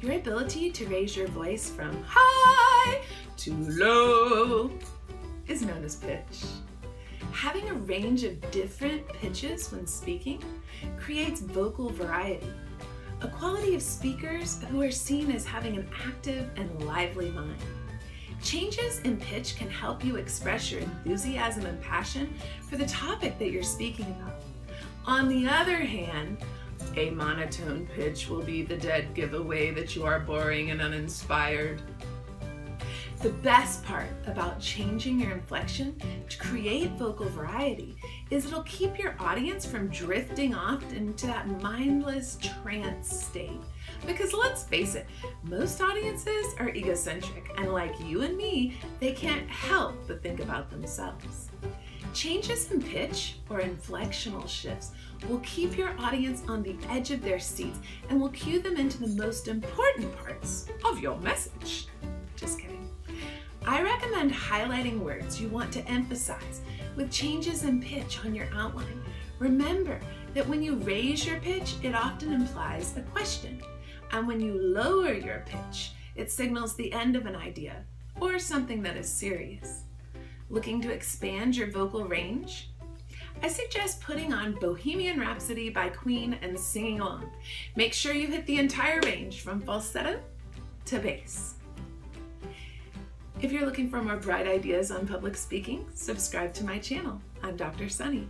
Your ability to raise your voice from high to low is known as pitch. Having a range of different pitches when speaking creates vocal variety, a quality of speakers who are seen as having an active and lively mind. Changes in pitch can help you express your enthusiasm and passion for the topic that you're speaking about. On the other hand, a monotone pitch will be the dead giveaway that you are boring and uninspired. The best part about changing your inflection to create vocal variety is it'll keep your audience from drifting off into that mindless trance state. Because let's face it, most audiences are egocentric, and like you and me, they can't help but think about themselves. Changes in pitch or inflectional shifts will keep your audience on the edge of their seats and will cue them into the most important parts of your message. Just kidding. I recommend highlighting words you want to emphasize with changes in pitch on your outline. Remember that when you raise your pitch, it often implies a question. And when you lower your pitch, it signals the end of an idea or something that is serious. Looking to expand your vocal range? I suggest putting on Bohemian Rhapsody by Queen and singing along. Make sure you hit the entire range from falsetto to bass. If you're looking for more bright ideas on public speaking, subscribe to my channel. I'm Dr. Sunny.